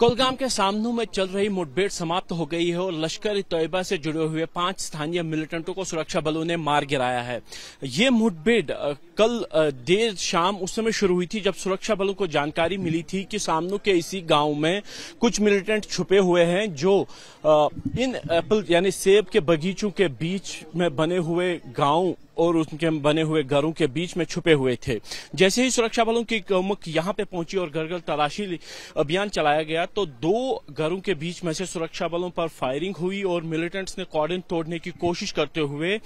कोलगाम के सामनों में चल रही मुठभेड़ समाप्त हो गई है और लश्कर तोयबा से जुड़े हुए पाँच स्थानीय मिलिटेंटों को सुरक्षा बलों ने मार गिराया है। ये मुठभेड़ कल देर शाम उस समय शुरू हुई थी जब सुरक्षा बलों को जानकारी मिली थी कि सामनों के इसी गाँव में कुछ मिलिटेंट छुपे हुए हैं जो इन एप्पल, यानी सेब के बगीचों के बीच में बने हुए गाँव और उनके बने हुए घरों के बीच में छुपे हुए थे। जैसे ही सुरक्षा बलों की मुख यहाँ पे पहुँची और घर घर तलाशी अभियान चलाया गया तो दो घरों के बीच में से सुरक्षा बलों पर फायरिंग हुई और मिलिटेंट्स ने कॉर्डन तोड़ने की कोशिश करते हुए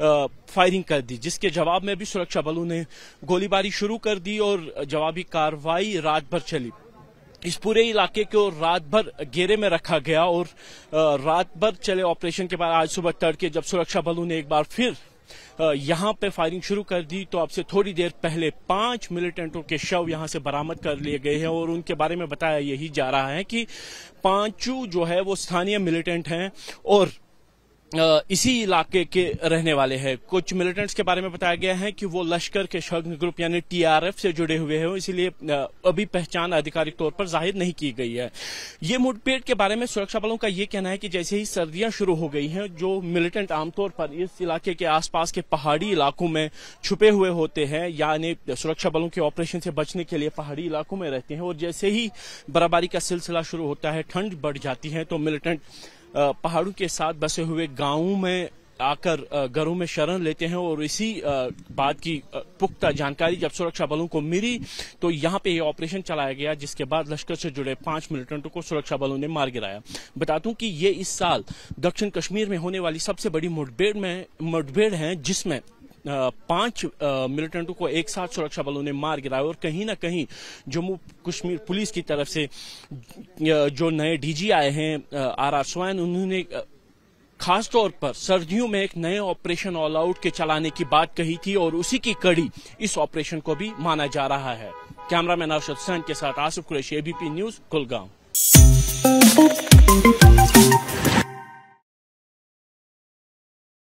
फायरिंग कर दी, जिसके जवाब में भी सुरक्षा बलों ने गोलीबारी शुरू कर दी और जवाबी कार्रवाई रात भर चली। इस पूरे इलाके को रात भर घेरे में रखा गया और रात भर चले ऑपरेशन के बाद आज सुबह तड़के जब सुरक्षा बलों ने एक बार फिर यहाँ पे फायरिंग शुरू कर दी तो आपसे थोड़ी देर पहले पाँच मिलिटेंटों के शव यहाँ से बरामद कर लिए गए हैं और उनके बारे में बताया यही जा रहा है कि पाँचों जो है वो स्थानीय मिलिटेंट हैं और इसी इलाके के रहने वाले हैं। कुछ मिलिटेंट्स के बारे में बताया गया है कि वो लश्कर के शग्न ग्रुप यानी टीआरएफ से जुड़े हुए हैं, इसीलिए अभी पहचान आधिकारिक तौर पर ज़ाहिर नहीं की गई है। ये मुठभेड़ के बारे में सुरक्षा बलों का ये कहना है कि जैसे ही सर्दियाँ शुरू हो गई हैं, जो मिलिटेंट आमतौर पर इस इलाके के आसपास के पहाड़ी इलाकों में छुपे हुए होते हैं, यानी सुरक्षा बलों के ऑपरेशन से बचने के लिए पहाड़ी इलाकों में रहते हैं, और जैसे ही बर्फबारी का सिलसिला शुरू होता है, ठंड बढ़ जाती है तो मिलिटेंट पहाड़ों के साथ बसे हुए गाँवों में आकर घरों में शरण लेते हैं और इसी बात की पुख्ता जानकारी जब सुरक्षा बलों को मिली तो यहाँ पे ये ऑपरेशन चलाया गया, जिसके बाद लश्कर से जुड़े पाँच मिलिटेंटों को सुरक्षा बलों ने मार गिराया। बता दूँ कि ये इस साल दक्षिण कश्मीर में होने वाली सबसे बड़ी मुठभेड़ में, मुठभेड़ है, जिसमें पाँच मिलिटेंटों को एक साथ सुरक्षा बलों ने मार गिराया और कहीं ना कहीं जम्मू कश्मीर पुलिस की तरफ़ से जो नए डीजी आए हैं आर आर स्वैन उन्होंने खास तौर पर सर्दियों में एक नए ऑपरेशन ऑल आउट के चलाने की बात कही थी और उसी की कड़ी इस ऑपरेशन को भी माना जा रहा है। कैमरामैन अरशद सैन के साथ आसिफ कुरैशी, एबीपी न्यूज़, कुलगांव।